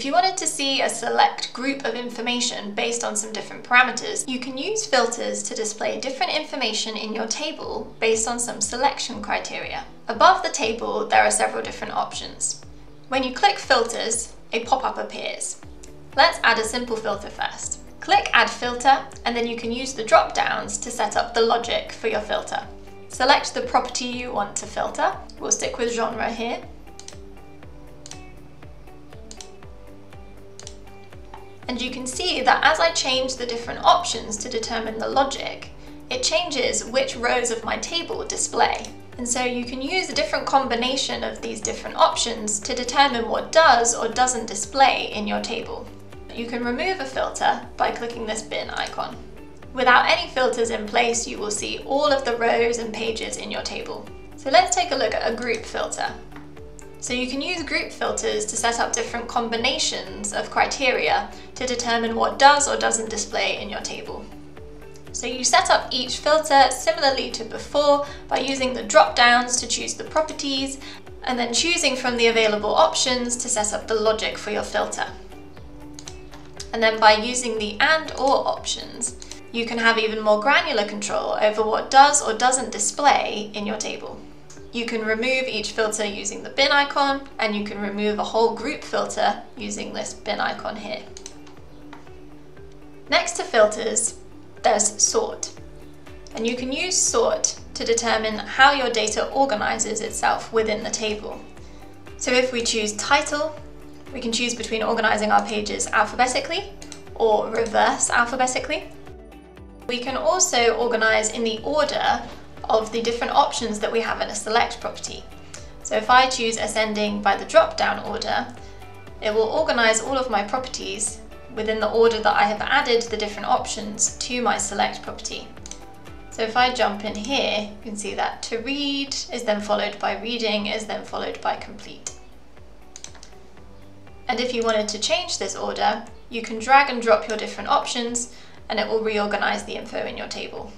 If you wanted to see a select group of information based on some different parameters, you can use filters to display different information in your table based on some selection criteria. Above the table, there are several different options. When you click filters, a pop-up appears. Let's add a simple filter first. Click add filter, and then you can use the drop downs to set up the logic for your filter. Select the property you want to filter. We'll stick with genre here. And you can see that as I change the different options to determine the logic, it changes which rows of my table display. And so you can use a different combination of these different options to determine what does or doesn't display in your table. You can remove a filter by clicking this bin icon. Without any filters in place, you will see all of the rows and pages in your table. So let's take a look at a group filter. So you can use group filters to set up different combinations of criteria to determine what does or doesn't display in your table. So you set up each filter similarly to before by using the drop downs to choose the properties and then choosing from the available options to set up the logic for your filter. And then by using the and or options, you can have even more granular control over what does or doesn't display in your table. You can remove each filter using the bin icon and you can remove a whole group filter using this bin icon here. Next to filters, there's sort. And you can use sort to determine how your data organizes itself within the table. So if we choose title, we can choose between organizing our pages alphabetically or reverse alphabetically. We can also organize in the order of the different options that we have in a select property. So if I choose ascending by the drop-down order, it will organize all of my properties within the order that I have added the different options to my select property. So if I jump in here, you can see that to read is then followed by reading is then followed by complete. And if you wanted to change this order, you can drag and drop your different options and it will reorganize the info in your table.